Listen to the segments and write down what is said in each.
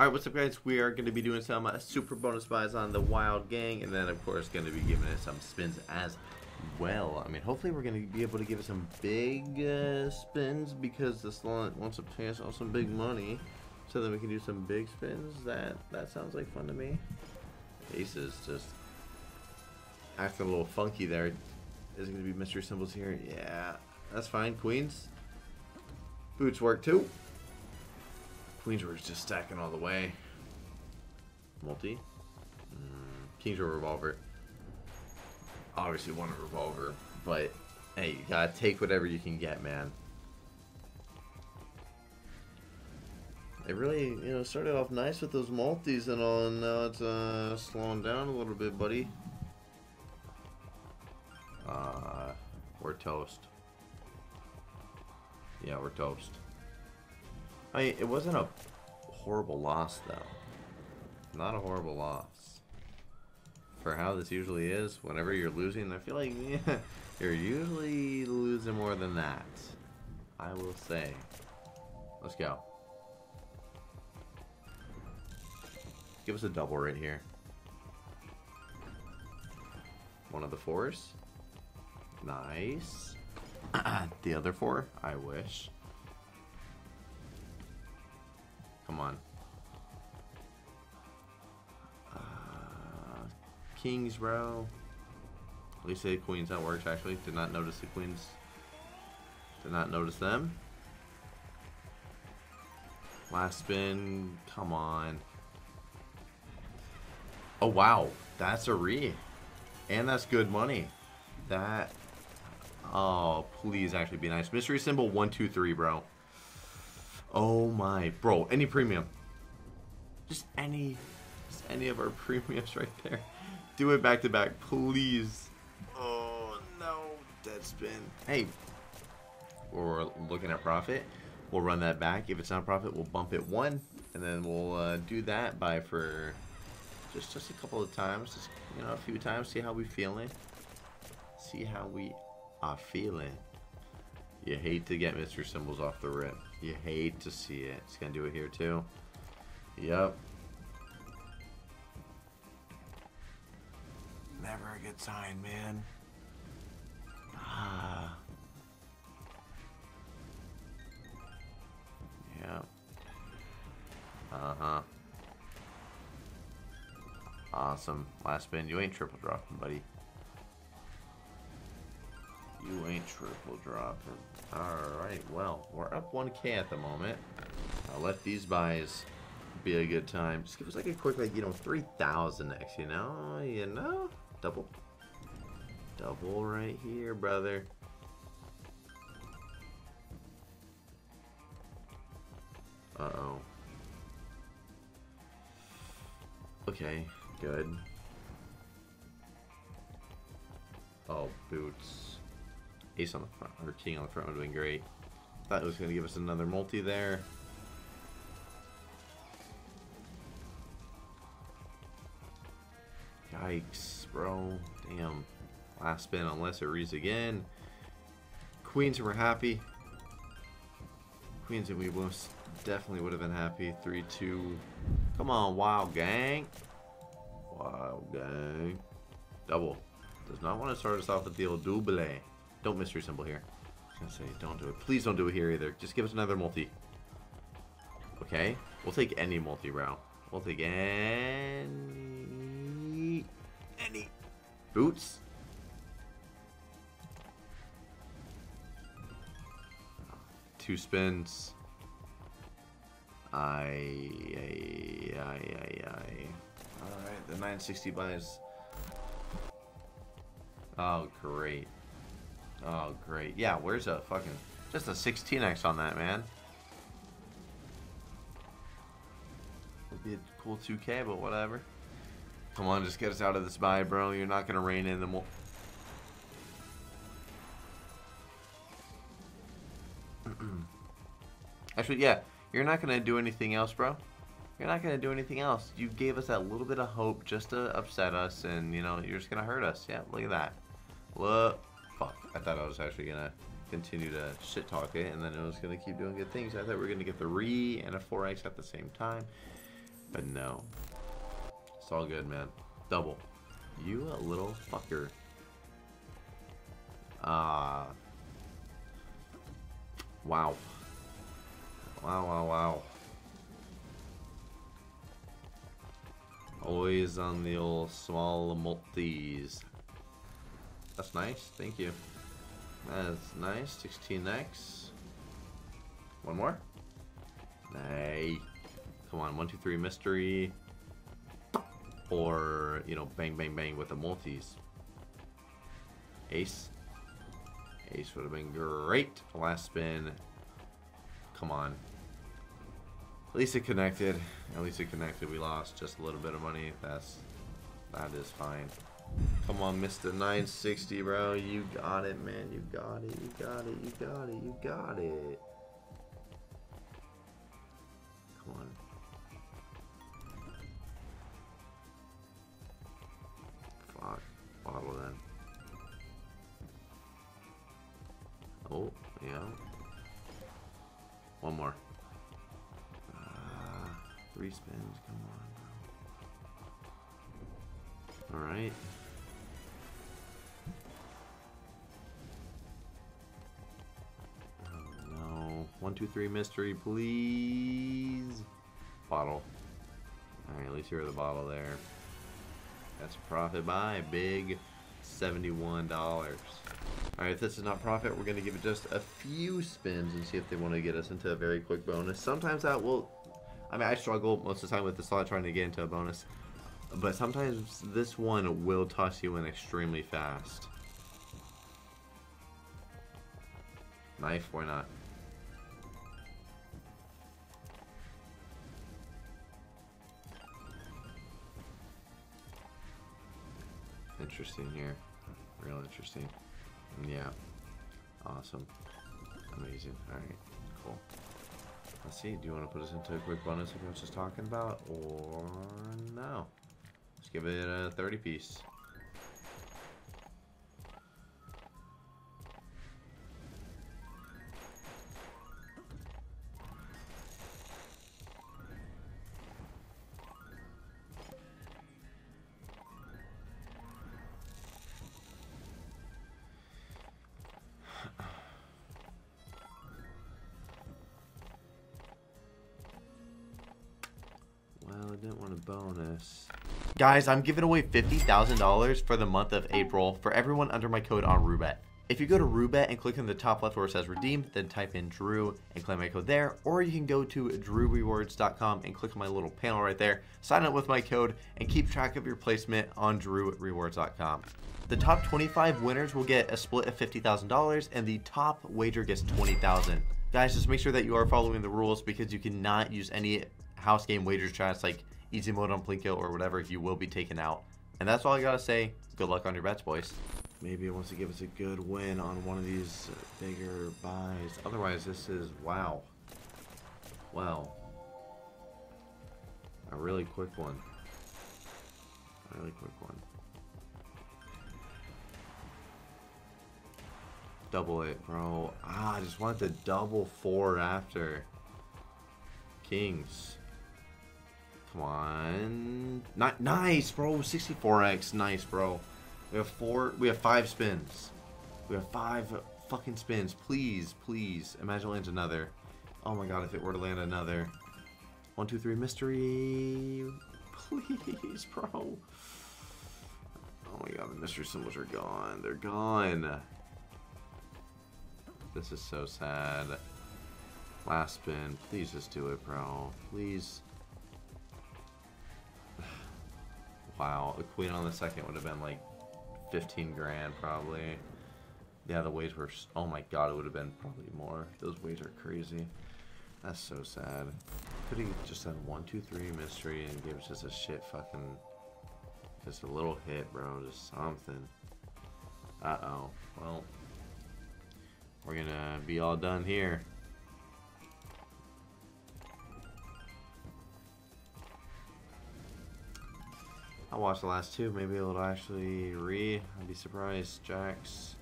Alright, what's up guys? We are going to be doing some uh, super bonus buys on the Wild Gang, and then of course going to be giving it some spins as well. I mean, hopefully we're going to be able to give it some big uh, spins, because this lot wants to us all some big money, so that we can do some big spins. That, that sounds like fun to me. Aces just acting a little funky there. Is it going to be mystery symbols here? Yeah, that's fine. Queens. Boots work too. Queensrose just stacking all the way. Multi. Mm, Kingsrow Revolver. Obviously a revolver, but hey, you gotta take whatever you can get, man. It really, you know, started off nice with those multis and all, and now it's uh, slowing down a little bit, buddy. Uh, we're toast. Yeah, we're toast. I it wasn't a horrible loss, though. Not a horrible loss. For how this usually is, whenever you're losing, I feel like yeah, you're usually losing more than that. I will say. Let's go. Give us a double right here. One of the fours. Nice. the other four? I wish. Come on. Uh, King's Row. At least say queens. That works, actually. Did not notice the queens. Did not notice them. Last spin. Come on. Oh, wow. That's a re. And that's good money. That... Oh, please actually be nice. Mystery symbol 123, bro. Oh my, bro, any premium. Just any, just any of our premiums right there. Do it back to back, please. Oh no, dead spin. Hey, we're looking at profit. We'll run that back. If it's not profit, we'll bump it one, and then we'll uh, do that buy for just just a couple of times, just you know, a few times. See how we feeling. See how we are feeling. You hate to get Mr. Symbols off the rip. You hate to see it. It's gonna do it here too. Yep. Never a good sign, man. Ah. Yep. Uh-huh. Awesome. Last spin. You ain't triple dropping, buddy. You ain't triple dropping. Alright, well, we're up 1k at the moment. I'll let these buys be a good time. Just give us like a quick, like, you know, 3,000 next, you know? You know? Double. Double right here, brother. Uh-oh. Okay, good. Oh, boots. Ace on the front, or King on the front would have been great. Thought it was going to give us another multi there. Yikes, bro. Damn. Last spin unless it reads again. Queens were happy. Queens and we most definitely would have been happy. 3-2. Come on, Wild Gang. Wild Gang. Double. Does not want to start us off with the old double. Don't mystery symbol here. I was gonna say, don't do it. Please don't do it here either. Just give us another multi. Okay? We'll take any multi-row. We'll take any... Any... Boots? Two spins. I, I, I, I, I. Alright, the 960 buys. Oh, great. Oh, great. Yeah, where's a fucking... Just a 16x on that, man. Would be a cool 2k, but whatever. Come on, just get us out of this buy, bro. You're not going to rein in the more... Actually, yeah. You're not going to do anything else, bro. You're not going to do anything else. You gave us that little bit of hope just to upset us, and, you know, you're just going to hurt us. Yeah, look at that. Look. Fuck. I thought I was actually gonna continue to shit talk it and then it was gonna keep doing good things. I thought we were gonna get the re and a 4x at the same time. But no. It's all good, man. Double. You a little fucker. Ah. wow. Wow, wow, wow. Always on the old small multis. That's nice, thank you. That's nice, 16x. One more? Nay. Come on, one, two, three, mystery. Or, you know, bang, bang, bang with the multis. Ace. Ace would have been great. Last spin. Come on. At least it connected. At least it connected. We lost just a little bit of money. That's that is fine. Come on, Mr. 960, bro. You got it, man. You got it. You got it. You got it. You got it. Come on. Fuck. Bottle then. Oh, yeah. One more. Uh, three spins, come on. Alright. Oh, no. One, two, three, mystery, please. Bottle. Alright, at least you're the bottle there. That's profit by big $71. Alright, if this is not profit, we're going to give it just a few spins and see if they want to get us into a very quick bonus. Sometimes that will... I mean, I struggle most of the time with the slot trying to get into a bonus. But sometimes this one will toss you in extremely fast. Knife, why not? Interesting here. Real interesting. Yeah. Awesome. Amazing. Alright. Cool. Let's see. Do you want to put us into a quick bonus like I was just talking about? Or no? Let's give it a 30 piece. Well, I didn't want a bonus. Guys, I'm giving away $50,000 for the month of April for everyone under my code on Roobet. If you go to Roobet and click on the top left where it says redeem, then type in Drew and claim my code there, or you can go to drewrewards.com and click on my little panel right there, sign up with my code, and keep track of your placement on drewrewards.com. The top 25 winners will get a split of $50,000 and the top wager gets 20,000. Guys, just make sure that you are following the rules because you cannot use any house game wager chats like easy mode on Plinko or whatever, you will be taken out. And that's all I gotta say. Good luck on your bets, boys. Maybe it wants to give us a good win on one of these bigger buys. Otherwise, this is wow. Wow. A really quick one. A really quick one. Double it, bro. Ah, I just wanted to double four after. Kings. Come on. Not nice, bro. 64x. Nice, bro. We have four. We have five spins. We have five fucking spins. Please, please. Imagine lands another. Oh my god, if it were to land another. One, two, three, mystery. Please, bro. Oh my god, the mystery symbols are gone. They're gone. This is so sad. Last spin. Please just do it, bro. Please. Wow, a queen on the second would have been like 15 grand probably. Yeah, the ways were. Oh my god, it would have been probably more. Those ways are crazy. That's so sad. Could have just done one, two, three mystery and gave us just a shit fucking. Just a little hit, bro. Just something. Uh oh. Well, we're gonna be all done here. Watch the last two. Maybe it'll actually re. I'd be surprised. Jacks.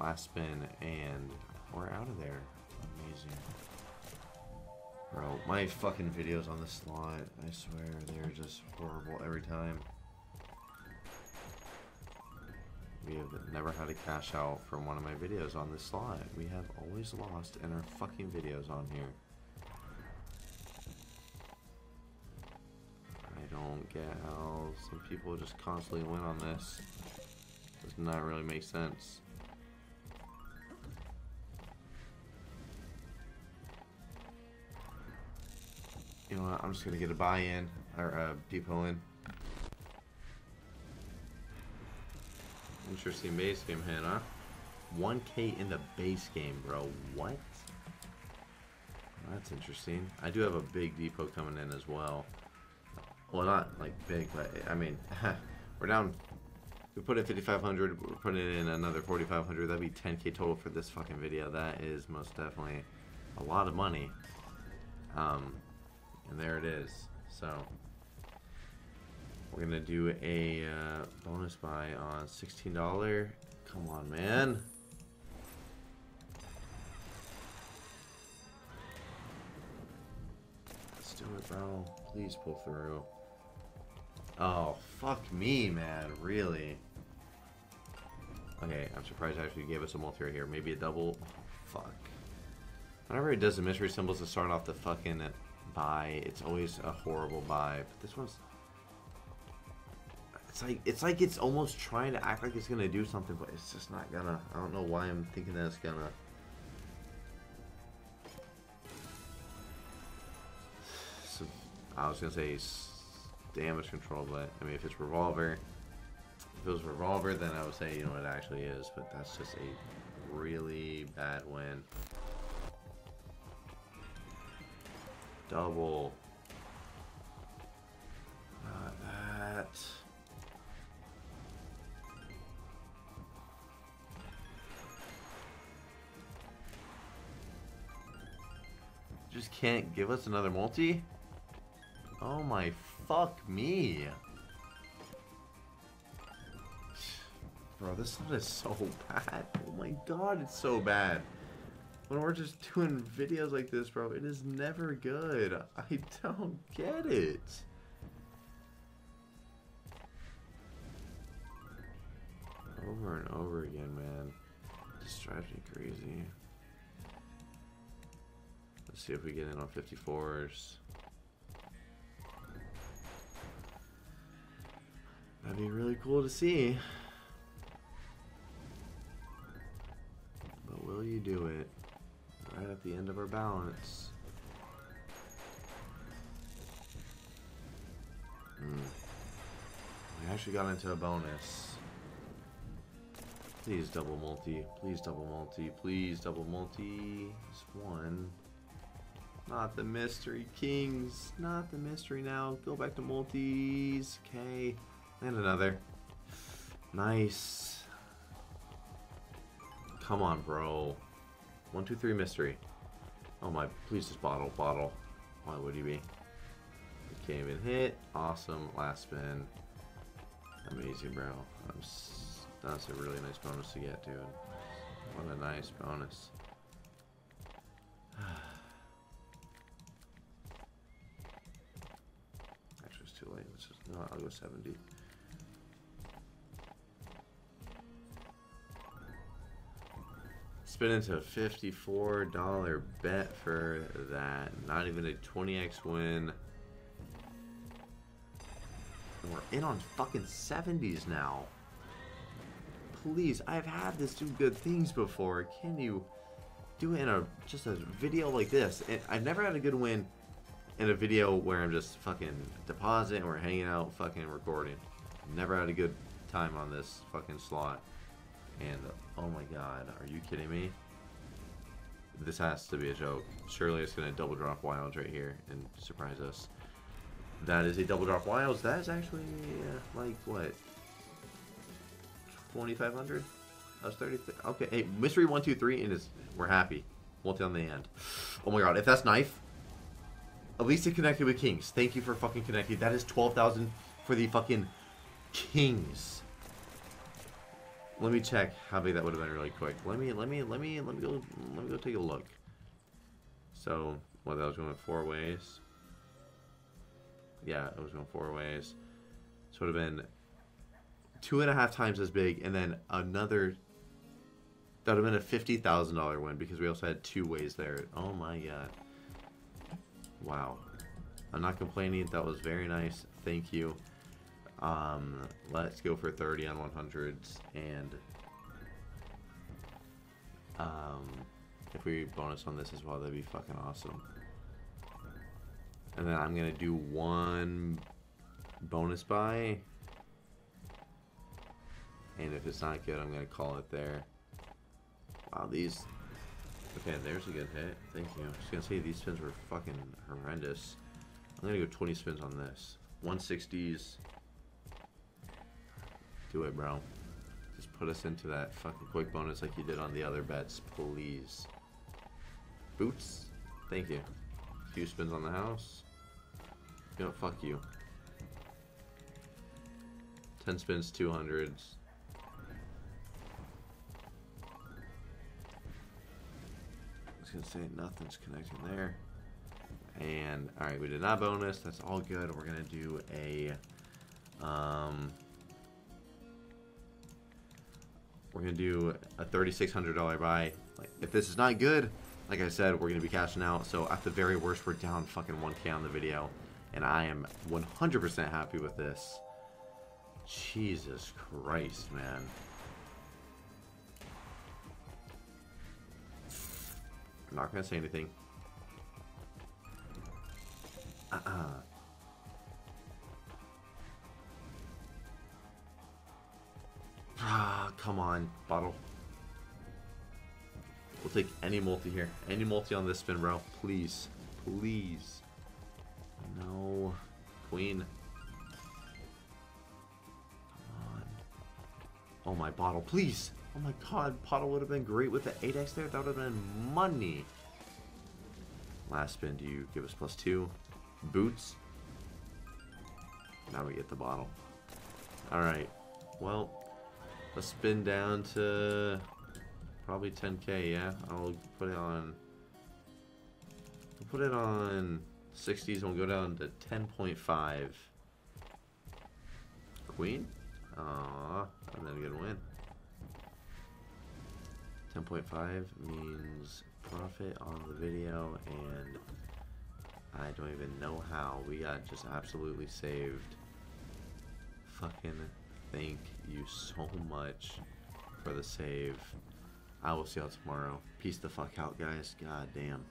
Last spin. And we're out of there. Amazing. Bro, my fucking videos on the slot, I swear, they're just horrible every time. We have never had a cash out from one of my videos on this slot. We have always lost in our fucking videos on here. Don't get how some people just constantly win on this. Does not really make sense. You know what? I'm just gonna get a buy-in or a depot in. Interesting base game, Hannah. 1k in the base game, bro. What? That's interesting. I do have a big depot coming in as well. Well, not like big, but I mean, we're down. We put in 5,500. We're putting in another 4,500. That'd be 10k total for this fucking video. That is most definitely a lot of money. Um, and there it is. So we're gonna do a uh, bonus buy on $16. Come on, man. Let's do it, bro. Please pull through. Oh, fuck me, man. Really? Okay, I'm surprised I actually gave us a multi right here. Maybe a double. Oh, fuck. Whenever it does the mystery symbols to start off the fucking buy, it's always a horrible buy. But this one's... It's like it's like it's almost trying to act like it's gonna do something, but it's just not gonna. I don't know why I'm thinking that it's gonna. So, I was gonna say damage control, but I mean if it's revolver, if it was revolver, then I would say you know it actually is, but that's just a really bad win. Double. Not that. Just can't give us another multi? Oh my fuck me. Bro, this one is so bad. Oh my god, it's so bad. When we're just doing videos like this, bro, it is never good. I don't get it. Over and over again, man. This drives me crazy. Let's see if we get in on 54s. That'd be really cool to see. But will you do it? Right at the end of our balance. Hmm. We actually got into a bonus. Please double multi. Please double multi. Please double multi. Just one. Not the mystery kings. Not the mystery now. Go back to multis. Okay. And another. Nice. Come on, bro. One, two, three, mystery. Oh my, please just bottle, bottle. Why would he be? Can't even hit. Awesome. Last spin. Amazing, bro. that's a really nice bonus to get, dude. What a nice bonus. Actually, it's too late. Just, no, I'll go 70. Spin into a $54 bet for that. Not even a 20x win. And we're in on fucking 70s now. Please, I've had this do good things before. Can you do it in a just a video like this? And I've never had a good win in a video where I'm just fucking depositing or hanging out fucking recording. Never had a good time on this fucking slot. And, oh my god, are you kidding me? This has to be a joke. Surely it's going to double drop wilds right here and surprise us. That is a double drop wilds. That is actually, uh, like, what? 2,500? That was 30. Okay, hey, mystery 123, and is we're happy. Multi on the end. Oh my god, if that's knife, at least it connected with kings. Thank you for fucking connecting. That is 12,000 for the fucking kings. Let me check how big that would have been really quick. Let me let me let me let me go let me go take a look. So Well, that was going four ways. Yeah, it was going four ways. So it would have been two and a half times as big, and then another. That would have been a fifty thousand dollar win because we also had two ways there. Oh my god! Wow, I'm not complaining. That was very nice. Thank you. Um, let's go for thirty on one hundreds, and um, if we bonus on this as well, that'd be fucking awesome. And then I'm gonna do one bonus buy. And if it's not good, I'm gonna call it there. Wow, these. Okay, there's a good hit. Thank you. I was gonna say these spins were fucking horrendous. I'm gonna go 20 spins on this. 160s. Do it, bro. Just put us into that fucking quick bonus like you did on the other bets, please. Boots. Thank you. Few spins on the house. You know, fuck you. 10 spins, 200s. I was gonna say nothing's connecting there. And, alright, we did not bonus. That's all good. We're gonna do a, um, we're gonna do a $3,600 buy. Like, if this is not good, like I said, we're gonna be cashing out. So at the very worst, we're down fucking 1k on the video. And I am 100% happy with this. Jesus Christ, man. I'm not gonna say anything. Uh-uh. Ah, come on, bottle. We'll take any multi here. Any multi on this spin, bro. Please. Please. No. Queen. Come on. Oh, my bottle. Please. Oh, my God. Bottle would have been great with the 8x there. That would have been money. Last spin. Do you give us plus two? Boots. Now we get the bottle. Alright. Well, let's spin down to probably 10k, yeah? I'll put it on... I'll put it on 60s and we'll go down to 10.5. Queen? Aww, and then a good win. 10.5 means profit on the video and I don't even know how. We got just absolutely saved. Fucking thank you so much for the save. I will see y'all tomorrow. Peace the fuck out, guys. God damn.